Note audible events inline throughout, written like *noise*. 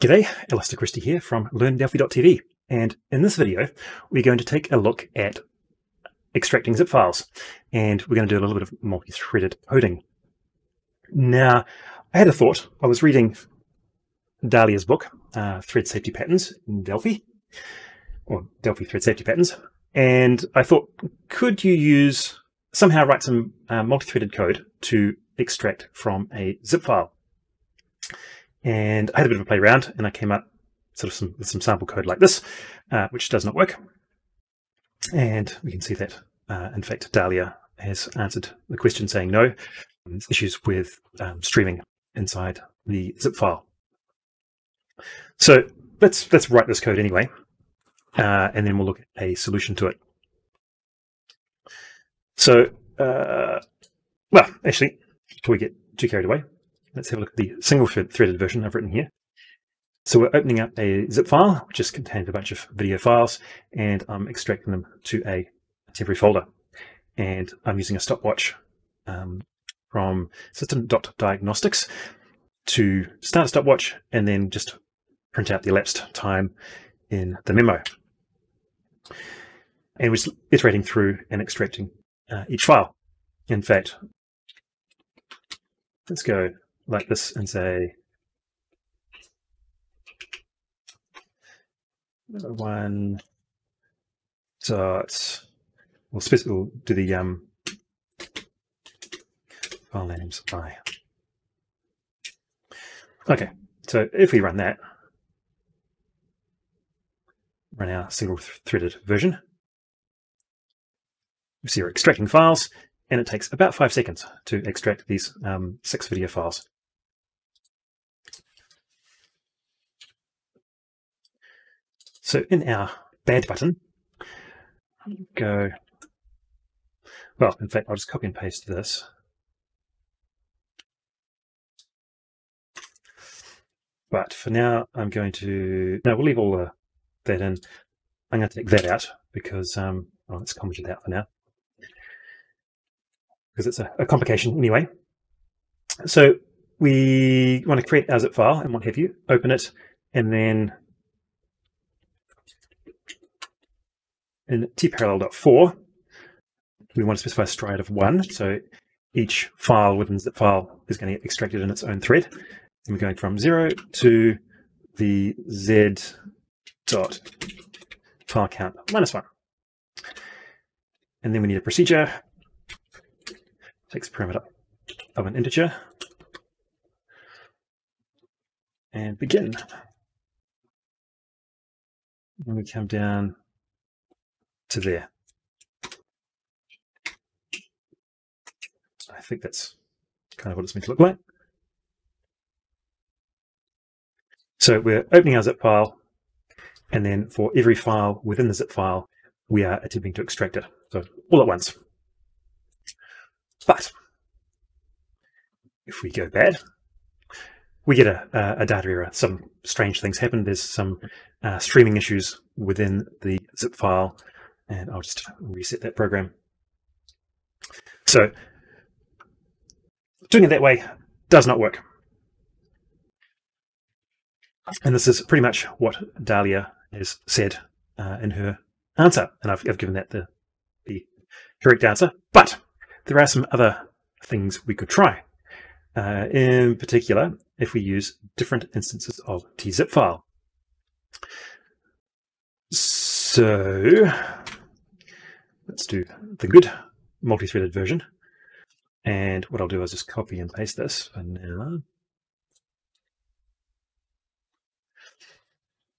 G'day, Alister Christie here from LearnDelphi.tv and in this video we're going to take a look at extracting zip files and we're going to do a little bit of multi-threaded coding. Now I had a thought, I was reading Dalija's book, uh, Thread Safety Patterns in Delphi, or Delphi Thread Safety Patterns, and I thought could you use, somehow write some uh, multi-threaded code to extract from a zip file. And I had a bit of a play around and I came up sort of some, with some sample code like this, uh, which does not work. And we can see that, uh, in fact, Dalija has answered the question saying no. There's issues with um, streaming inside the zip file. So let's let's write this code anyway, uh, and then we'll look at a solution to it. So, uh, well, actually, can we get too carried away, let's have a look at the single threaded version I've written here. So we're opening up a zip file, which just contains a bunch of video files, and I'm extracting them to a temporary folder. And I'm using a stopwatch um, from system.diagnostics to start a stopwatch and then just print out the elapsed time in the memo. And we're iterating through and extracting uh, each file. In fact, let's go like this and say one dot we'll, we'll do the um file names i okay so if we run that run our single threaded version we see we're extracting files and it takes about five seconds to extract these um, six video files So in our bad button, go, well, in fact, I'll just copy and paste this. But for now, I'm going to, no, we'll leave all the, that in. I'm going to take that out because, um, oh, let's comment it out for now. Because it's a, a complication anyway. So we want to create a zip file and what have you, open it, and then in TParallel.For, we want to specify a stride of one. So each file within zip file is going to get extracted in its own thread. And we're going from zero to the z dot file count minus one. And then we need a procedure. Takes a parameter of an integer. And begin. And we come down to there. I think that's kind of what it's meant to look like. So we're opening our zip file, and then for every file within the zip file, we are attempting to extract it. So all at once. But if we go bad, we get a, a, data error. Some strange things happen. There's some uh, streaming issues within the zip file and I'll just reset that program. So doing it that way does not work. And this is pretty much what Dalija has said uh, in her answer. And I've, I've given that the, the correct answer. But there are some other things we could try. Uh, in particular, if we use different instances of TZipFile. So Let's do the good multi-threaded version. And what I'll do is just copy and paste this for now.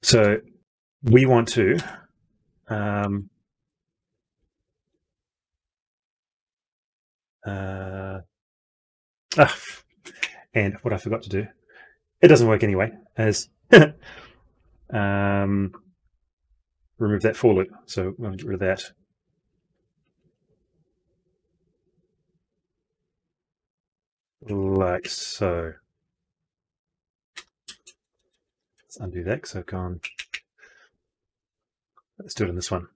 So we want to um, uh, ah, and what I forgot to do, it doesn't work anyway, as *laughs* um, remove that for loop. So we'll get rid of that. Like so. Let's undo I've gone. Let's do it in this one.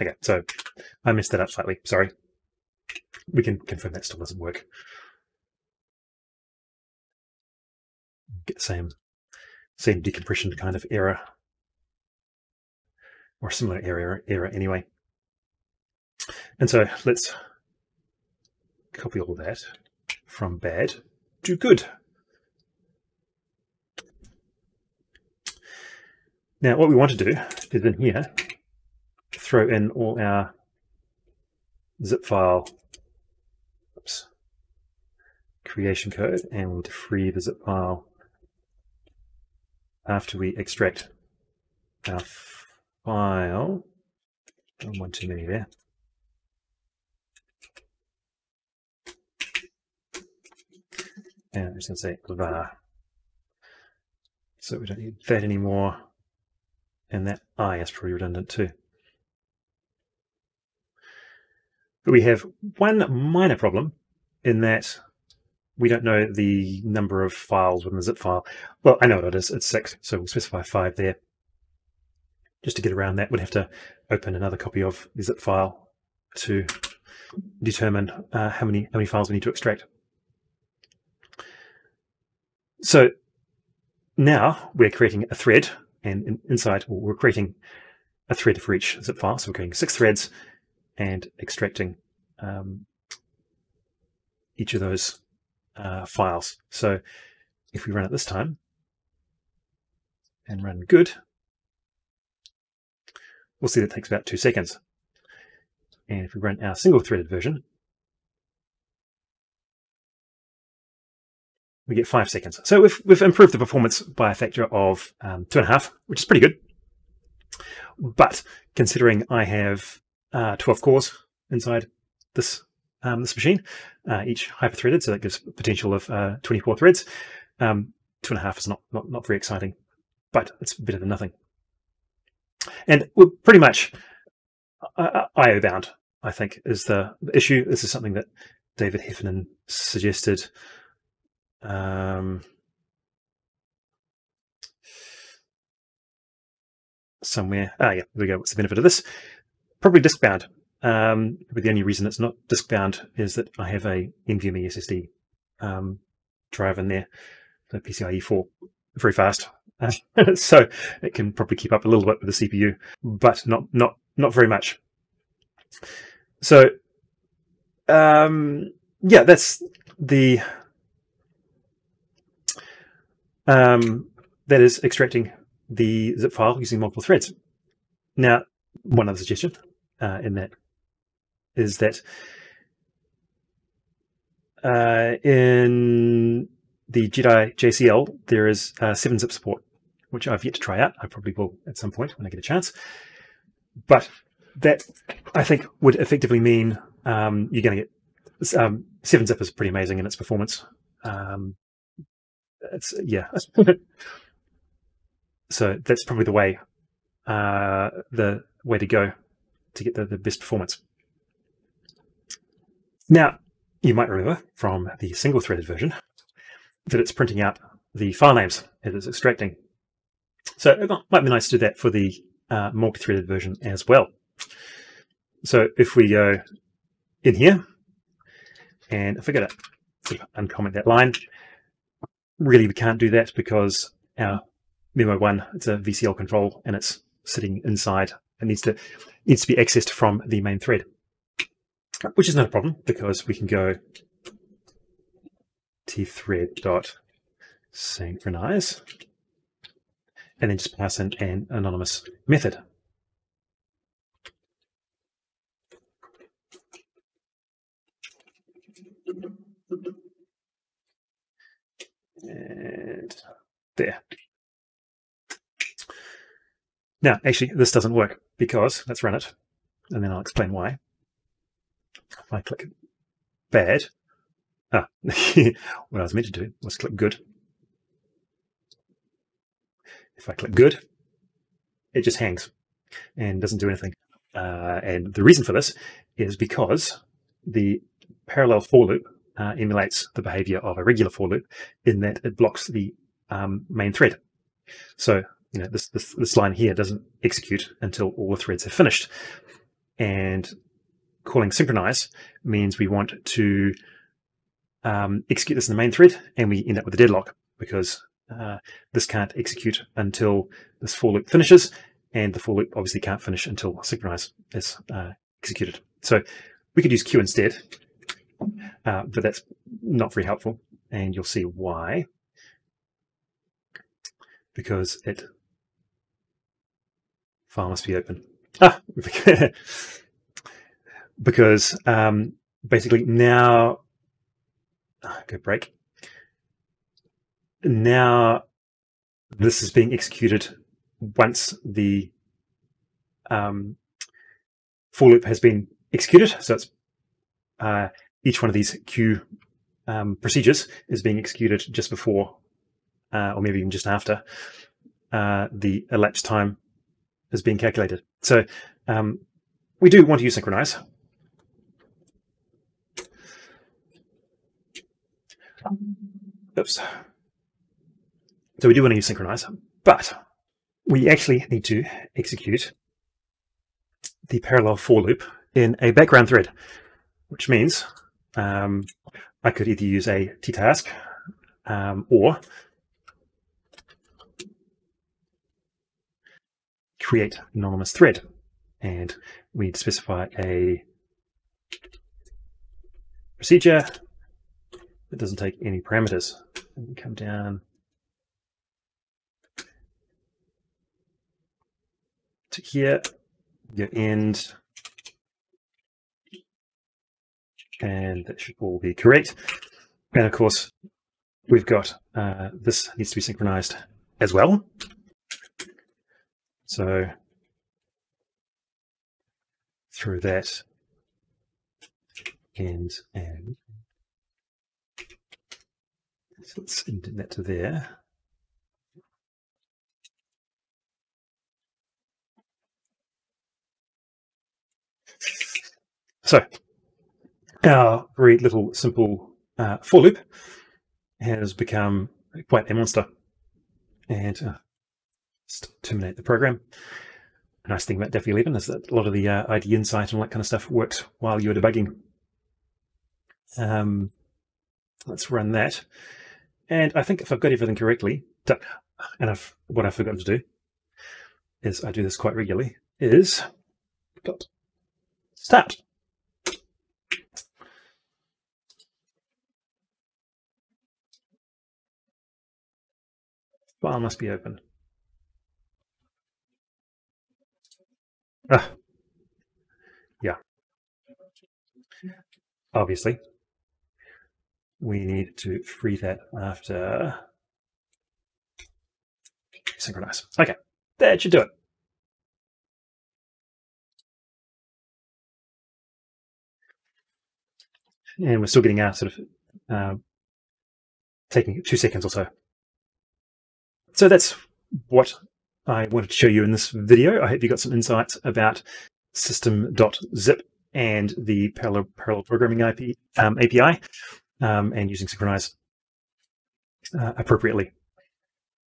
Okay, so I messed that up slightly. Sorry. We can confirm that still doesn't work. get the same, same decompression kind of error, or similar error, error anyway. And so let's copy all that from bad to good. Now what we want to do is in here, throw in all our zip file oops, creation code and we'll free the zip file after we extract our file. Oh, one too many there. And I'm just going to say var. So we don't need that anymore. And that I is probably redundant too. But we have one minor problem in that we don't know the number of files within the zip file. Well, I know what it is. It's six, so we'll specify five there. Just to get around that, we'd have to open another copy of the zip file to determine uh, how many how many files we need to extract. So now we're creating a thread, and inside we're creating a thread for each zip file. So we're creating six threads and extracting um, each of those uh, files. So if we run it this time and run good, we'll see that takes about two seconds. And if we run our single threaded version, we get five seconds. So we've, we've improved the performance by a factor of um, two and a half, which is pretty good. But considering I have uh, 12 cores inside this um, this machine, uh, each hyper-threaded, so that gives potential of uh, 24 threads. Um, two and a half is not, not, not very exciting, but it's better than nothing. And we're pretty much uh, uh IO bound, I think, is the issue. This is something that David Heffernan suggested um, somewhere. Ah, yeah, there we go. What's the benefit of this? Probably disk bound. Um, but the only reason it's not disk bound is that I have a NVMe SSD um, drive in there, the PCIe 4, very fast. *laughs* So it can probably keep up a little bit with the CPU, but not not not very much. So um, yeah, that's the um, that is extracting the zip file using multiple threads. Now, one other suggestion uh, in that is that uh, in the Jedi JCL, there is uh, 7-zip support, which I've yet to try out. I probably will at some point when I get a chance. But that, I think, would effectively mean um, you're going to get... Um, 7-zip is pretty amazing in its performance. Um, it's yeah. *laughs* so that's probably the way, uh, the way to go to get the, the best performance. Now, you might remember from the single threaded version that it's printing out the file names it is extracting. So it might be nice to do that for the uh, multi-threaded version as well. So if we go in here, and if I get to uncomment that line, really we can't do that because our Memo 1, it's a VCL control and it's sitting inside. It needs to needs to be accessed from the main thread, which is not a problem because we can go tthread dot synchronize and then just pass in an anonymous method. And there. Now, actually, this doesn't work because, let's run it, and then I'll explain why. If I click bad, ah, *laughs* what I was meant to do was click good. If I click good, it just hangs and doesn't do anything. Uh, and the reason for this is because the parallel for loop uh, emulates the behavior of a regular for loop in that it blocks the um, main thread. So, you know, this, this, this line here doesn't execute until all the threads have finished. And calling synchronize means we want to um, execute this in the main thread and we end up with a deadlock because uh, this can't execute until this for loop finishes, and the for loop obviously can't finish until synchronize is uh, executed. So we could use Queue instead, uh, but that's not very helpful, and you'll see why. Because it file must be open. Ah, *laughs* because um, basically now, ah, go break. Now this is being executed once the um, for loop has been executed. So it's uh, each one of these queue um, procedures is being executed just before, uh, or maybe even just after, uh, the elapsed time is being calculated. So um, we do want to use synchronize. Oops. So we do want to use synchronize, but we actually need to execute the parallel for loop in a background thread, which means um, I could either use a t-task um, or create anonymous thread. And we specify a procedure that doesn't take any parameters. And come down to here, your end, and that should all be correct. And of course, we've got uh, this needs to be synchronized as well. So through that and and so let's indent that to there. So our very little simple uh, for loop has become quite a monster. And uh, terminate the program. A nice thing about Delphi 11 is that a lot of the uh, ID insight and all that kind of stuff works while you're debugging. Um, let's run that. And I think if I've got everything correctly, and I've, what I've forgotten to do is I do this quite regularly, is dot start. File must be open. Ah. Yeah. Obviously. We need to free that after synchronize. Okay, that should do it. And we're still getting our sort of uh, taking two seconds or so. So that's what I wanted to show you in this video. I hope you got some insights about system.zip and the parallel, parallel programming IP, um, API um, and using Synchronize uh, appropriately.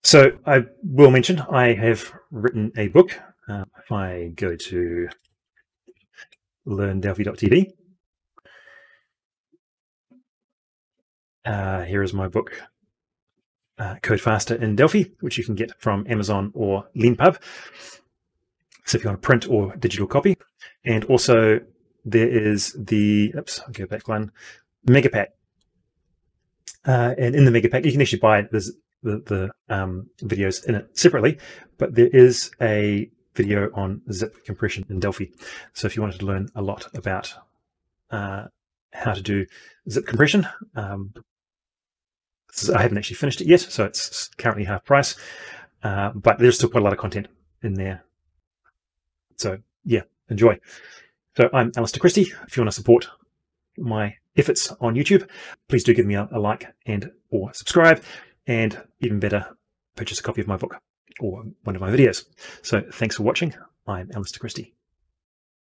So I will mention I have written a book. Uh, if I go to learndelphi.tv, uh, here is my book, uh, Code Faster in Delphi, which you can get from Amazon or Leanpub. So if you want a print or digital copy. And also there is the, oops, I'll go back one, Megapack. Uh, and in the Megapack, you can actually buy the, the um, videos in it separately, but there is a video on zip compression in Delphi. So if you wanted to learn a lot about uh, how to do zip compression, um, I haven't actually finished it yet, so it's currently half price, uh, but there's still quite a lot of content in there. So yeah, enjoy. So I'm Alister Christie. If you want to support my efforts on YouTube, please do give me a, a like and or subscribe, and even better, purchase a copy of my book or one of my videos. So thanks for watching. I'm Alister Christie.